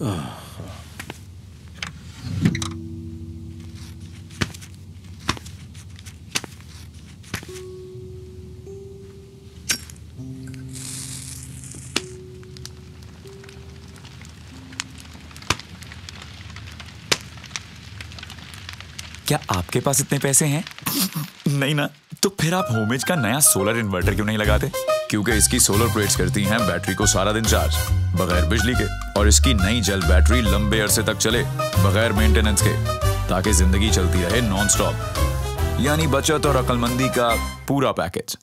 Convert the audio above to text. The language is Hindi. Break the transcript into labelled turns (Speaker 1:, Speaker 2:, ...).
Speaker 1: क्या आपके पास इतने पैसे हैं? नहीं ना तो फिर आप होमेज का नया सोलर इन्वर्टर क्यों नहीं लगाते? क्योंकि इसकी सोलर प्लेट्स करती हैं बैटरी को सारा दिन चार्ज बगैर बिजली के, और इसकी नई जेल बैटरी लंबे अरसे तक चले, बगैर मेंटेनेंस के, ताकि ज़िंदगी चलती रहे नॉन स्टॉप यानी बचत और अकलमंदी का पूरा पैकेज